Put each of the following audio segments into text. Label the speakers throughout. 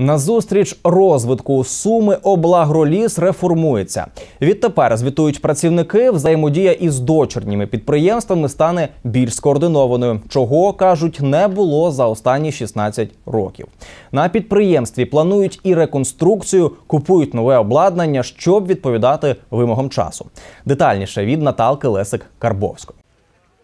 Speaker 1: Назустріч розвитку суми облагроліс реформується. Відтепер звітують працівники, взаємодія із дочірніми підприємствами стане більш скоординованою, чого кажуть не було за останні 16 років. На підприємстві планують і реконструкцію, купують нове обладнання, щоб відповідати вимогам часу. Детальніше від Наталки Лесик Карбовської.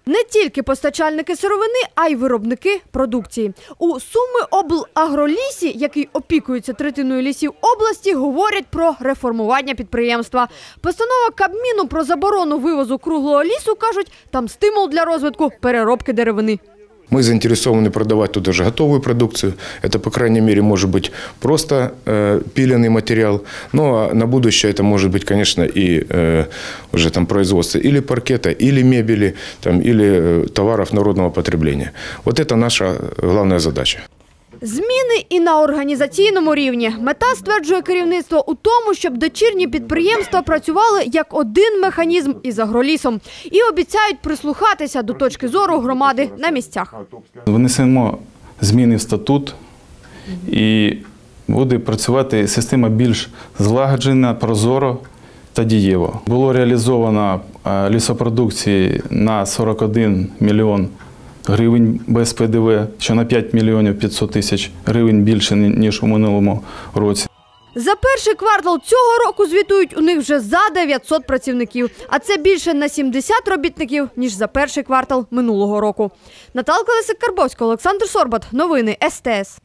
Speaker 2: Не тільки постачальники сировини, а й виробники продукції. У Суми облагролісі, який опікується третиною лісів області, говорять про реформування підприємства. Постанова Кабміну про заборону вивозу круглого лісу кажуть, там стимул для розвитку переробки деревини.
Speaker 3: Мы заинтересованы продавать туда же готовую продукцию. Это, по крайней мере, может быть просто э, пиленный материал. Ну, а на будущее это может быть, конечно, и э, уже там производство или паркета, или мебели, там, или э, товаров народного потребления. Вот это наша главная задача.
Speaker 2: Зміни і на організаційному рівні. Мета стверджує керівництво у тому, щоб дочірні підприємства працювали як один механізм із агролісом і обіцяють прислухатися до точки зору громади на місцях.
Speaker 4: Внесемо зміни в статут і буде працювати система більш злагоджена, прозоро та дієво. Було реалізовано е, лісопродукції на 41 мільйон гривень без ПДВ, що на 5 мільйонів 500 тисяч гривень більше, ніж у минулому році.
Speaker 2: За перший квартал цього року звітують у них вже за 900 працівників, а це більше на 70 робітників, ніж за перший квартал минулого року. Наталка Лисик Карбовська, Олександр Сорбат. Новини СТС.